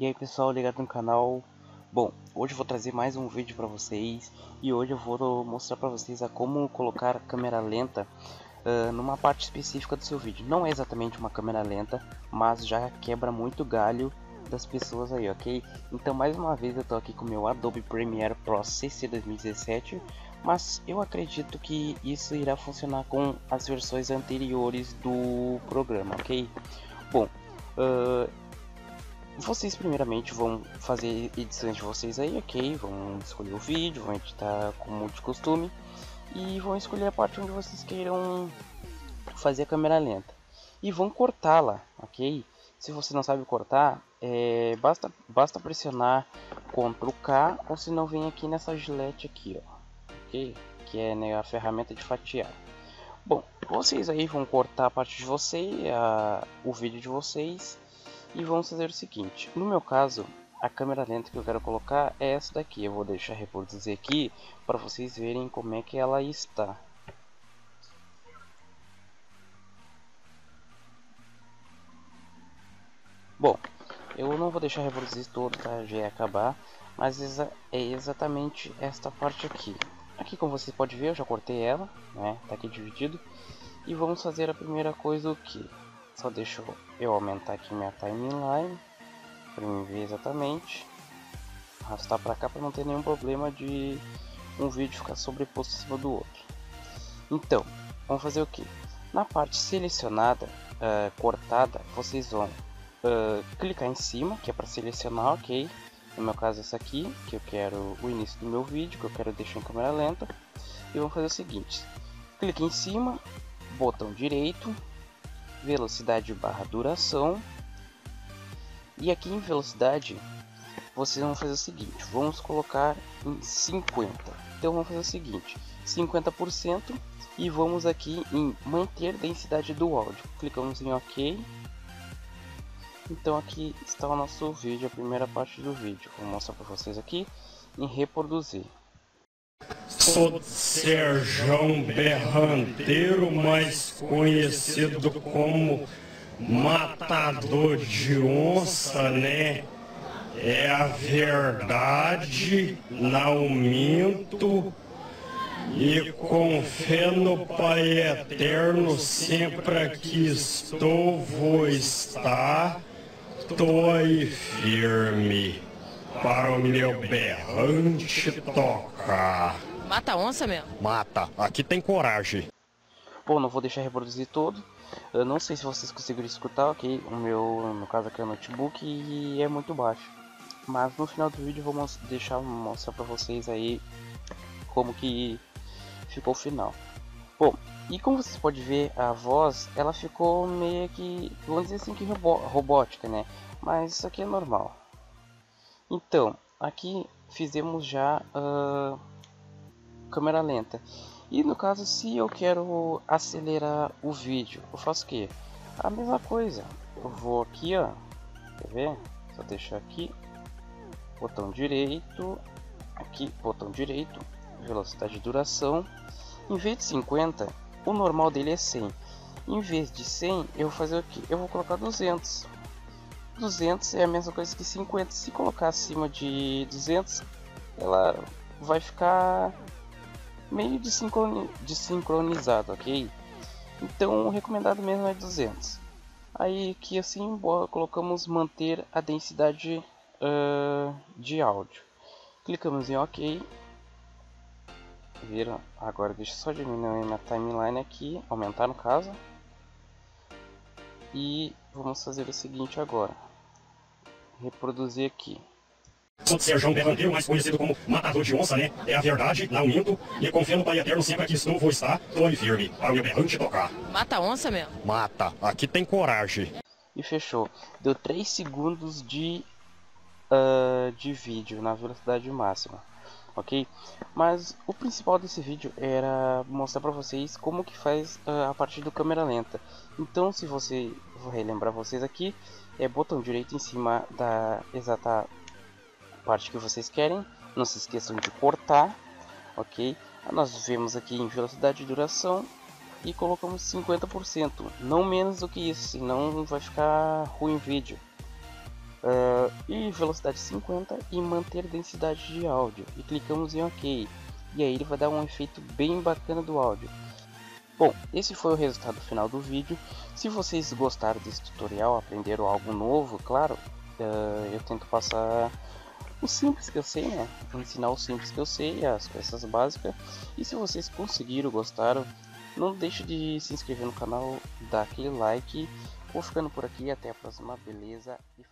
E aí pessoal, ligado no canal. Bom, hoje eu vou trazer mais um vídeo para vocês e hoje eu vou mostrar para vocês a como colocar a câmera lenta uh, numa parte específica do seu vídeo. Não é exatamente uma câmera lenta, mas já quebra muito galho das pessoas aí, ok? Então mais uma vez eu tô aqui com meu Adobe Premiere Pro CC 2017 mas eu acredito que isso irá funcionar com as versões anteriores do programa, ok? Bom, uh, vocês primeiramente vão fazer edições de vocês aí, ok? Vão escolher o vídeo, vão editar como de costume e vão escolher a parte onde vocês queiram fazer a câmera lenta e vão cortá-la, ok? Se você não sabe cortar, é, basta, basta pressionar Ctrl K ou se não vem aqui nessa gilete aqui, ó ok? Que é né, a ferramenta de fatiar. Bom, vocês aí vão cortar a parte de vocês, a, o vídeo de vocês e vamos fazer o seguinte. No meu caso, a câmera lenta que eu quero colocar é essa daqui. Eu vou deixar reproduzir aqui para vocês verem como é que ela está. Bom, eu não vou deixar reproduzir todo, tá? Já ia acabar, mas é exatamente esta parte aqui. Aqui como você pode ver eu já cortei ela, né? Tá aqui dividido. E vamos fazer a primeira coisa o que? Só deixa eu aumentar aqui minha timeline para me ver exatamente. Arrastar para cá para não ter nenhum problema de um vídeo ficar sobreposto em cima do outro. Então, vamos fazer o que? Na parte selecionada, uh, cortada, vocês vão uh, clicar em cima, que é para selecionar, ok? no meu caso essa aqui, que eu quero o início do meu vídeo, que eu quero deixar em câmera lenta, e vamos fazer o seguinte, clique em cima, botão direito, velocidade barra duração, e aqui em velocidade, vocês vão fazer o seguinte, vamos colocar em 50, então vamos fazer o seguinte, 50% e vamos aqui em manter densidade do áudio, clicamos em ok, então aqui está o nosso vídeo, a primeira parte do vídeo. Vou mostrar para vocês aqui em reproduzir. Sou Serjão Berranteiro, mais conhecido como Matador de Onça, né? É a verdade, não minto. E com fé no Pai Eterno, sempre aqui estou, vou estar Estou aí firme para o meu berrante tocar. Mata onça mesmo? Mata, aqui tem coragem. Bom, não vou deixar reproduzir todo. Eu não sei se vocês conseguiram escutar, ok? O meu, no caso aqui é o notebook e é muito baixo. Mas no final do vídeo eu vou deixar mostrar para vocês aí como que ficou o final. Bom, e como vocês podem ver, a voz, ela ficou meio que, vamos dizer assim, que robótica, né? Mas isso aqui é normal. Então, aqui fizemos já uh, câmera lenta. E no caso, se eu quero acelerar o vídeo, eu faço o que? A mesma coisa. Eu vou aqui, ó. Quer ver? Só deixar aqui. Botão direito. Aqui, botão direito. Velocidade de duração. Em vez de 50, o normal dele é 100. Em vez de 100, eu vou fazer o que? Eu vou colocar 200. 200 é a mesma coisa que 50. Se colocar acima de 200, ela vai ficar meio desincronizado, ok? Então o recomendado mesmo é 200. Aí aqui assim colocamos manter a densidade uh, de áudio. Clicamos em OK Viram? Agora deixa eu só diminuir minha timeline aqui, aumentar no caso. E vamos fazer o seguinte agora. Reproduzir aqui. Sou Sérgio Berranteiro, mais conhecido como Matador de Onça, né? É a verdade, não minto. E confio no Pai Eterno, sempre aqui estou, vou estar. Aí firme, para o meu berrante tocar. Mata onça mesmo? Mata, aqui tem coragem. E fechou. Deu 3 segundos de, uh, de vídeo na velocidade máxima ok? Mas o principal desse vídeo era mostrar para vocês como que faz uh, a partir do câmera lenta. Então, se você vou relembrar vocês aqui, é botão direito em cima da exata parte que vocês querem. Não se esqueçam de cortar, ok? Nós vemos aqui em velocidade de duração e colocamos 50%, não menos do que isso, senão vai ficar ruim o vídeo. Uh, e velocidade 50 e manter densidade de áudio e clicamos em OK. E aí ele vai dar um efeito bem bacana do áudio. Bom, esse foi o resultado final do vídeo. Se vocês gostaram desse tutorial, aprenderam algo novo, claro, uh, eu tento passar o simples que eu sei, né? Ensinar o simples que eu sei, as coisas básicas. E se vocês conseguiram, gostaram, não deixe de se inscrever no canal, dar aquele like. Vou ficando por aqui, até a próxima, beleza? E